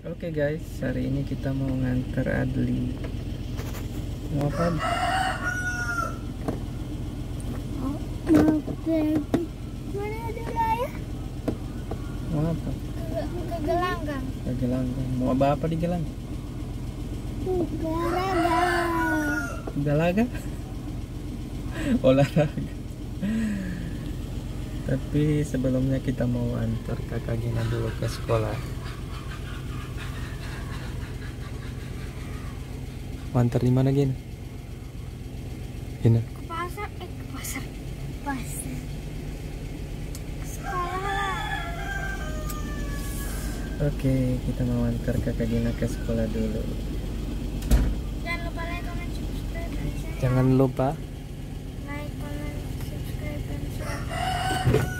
Oke guys, hari ini kita mau nganter Adli. Mau apa? Ad? mau pergi mana ada ya Mau apa? ke gelanggang Ke Gelanggang. Mau apa apa di Gelanggang? olahraga Galaga? Olahraga. Tapi sebelumnya kita mau antar kakak Gina dulu ke sekolah. Mau antar di mana Gina? Gina. ke pasar eh ke pasar pasar sekolah lah Oke, kita mau antar kakak Gina ke sekolah dulu. jangan lupa like comment subscribe dan share Jangan lupa like comment subscribe dan share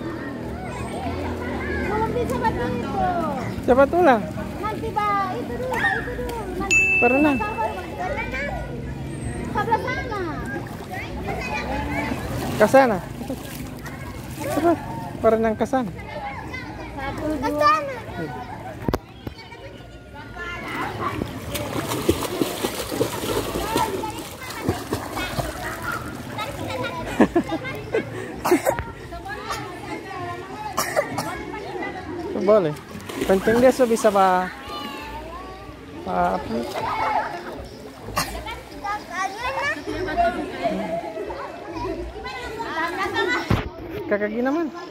bisa bantu itu Cepat ulang. nanti bah itu dulu bah itu dulu nanti Berenang. sebelah sana Ke sana. Cepat. Berenang ke sana. satu dua Boleh. Penting dia so bisa pa pa apa? Kakak Gina mana?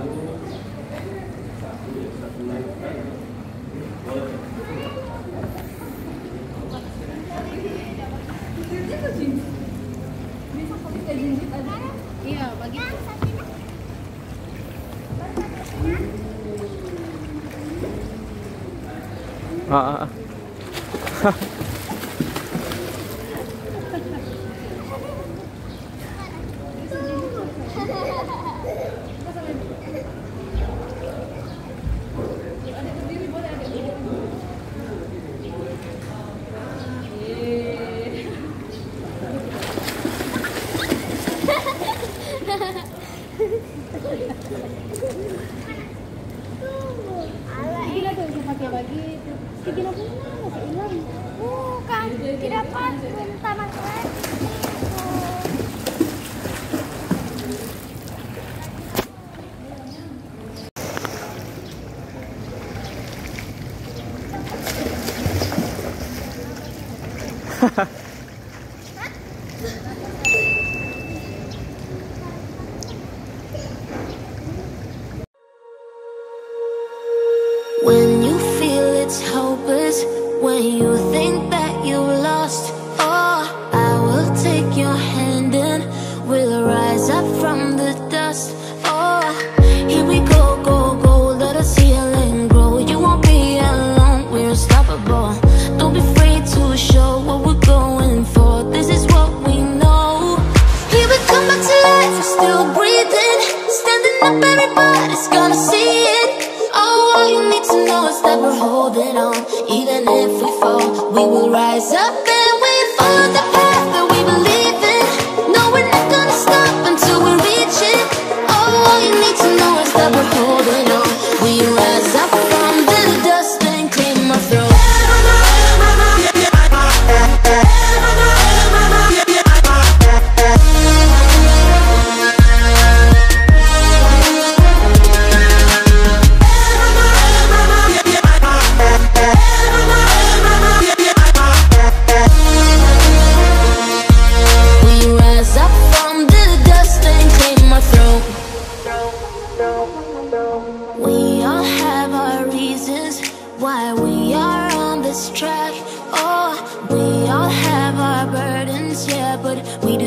Iya, bagi Ah, when you